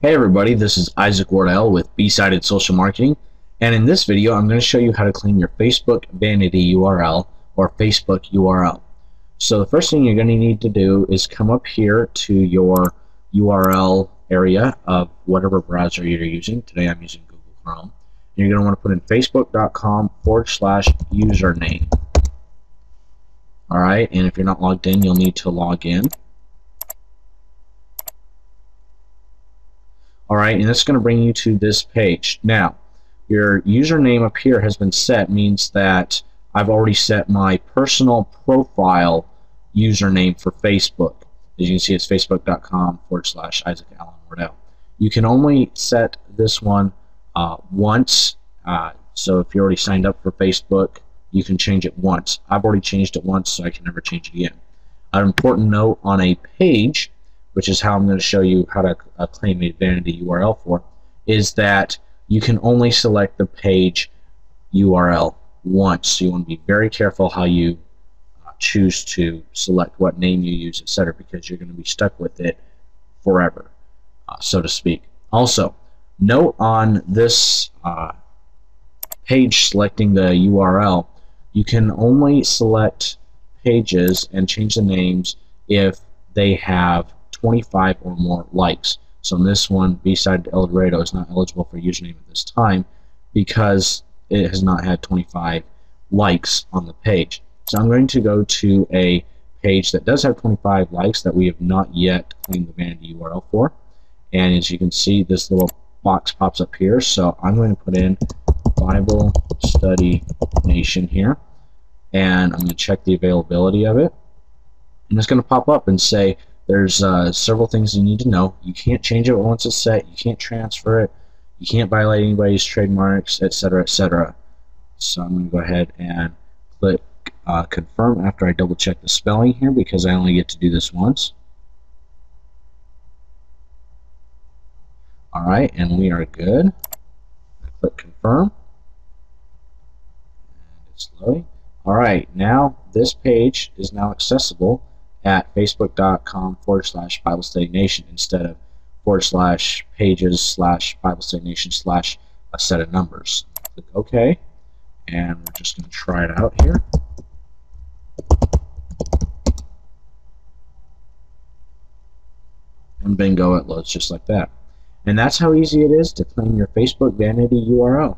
Hey everybody, this is Isaac Wardell with BeSighted Social Marketing, and in this video I'm going to show you how to claim your Facebook vanity URL or Facebook URL. So the first thing you're going to need to do is come up here to your URL area of whatever browser you're using. Today I'm using Google Chrome. You're going to want to put in facebook.com forward slash username. Alright, and if you're not logged in, you'll need to log in. Alright, and it's going to bring you to this page. Now, your username up here has been set means that I've already set my personal profile username for Facebook. As you can see, it's facebook.com forward slash Isaac Allen Wardell. You can only set this one uh, once. Uh, so if you already signed up for Facebook, you can change it once. I've already changed it once, so I can never change it again. An important note on a page which is how I'm going to show you how to uh, claim a vanity URL for, is that you can only select the page URL once. So you want to be very careful how you uh, choose to select what name you use, etc., because you're going to be stuck with it forever, uh, so to speak. Also, note on this uh, page selecting the URL, you can only select pages and change the names if they have 25 or more likes. So this one, B-Side El Dorado is not eligible for username at this time because it has not had 25 likes on the page. So I'm going to go to a page that does have 25 likes that we have not yet claimed the vanity URL for. And as you can see, this little box pops up here. So I'm going to put in Bible Study Nation here. And I'm going to check the availability of it. And it's going to pop up and say, there's uh, several things you need to know. You can't change it once it's set. You can't transfer it. You can't violate anybody's trademarks, etc., etc. So I'm going to go ahead and click uh, confirm after I double check the spelling here because I only get to do this once. Alright, and we are good. Click confirm. And it's loading. Alright, now this page is now accessible at facebook.com forward slash Bible Study Nation instead of forward slash pages slash Bible Study Nation slash a set of numbers. Click OK, and we're just going to try it out here. And bingo, it loads just like that. And that's how easy it is to claim your Facebook vanity URL.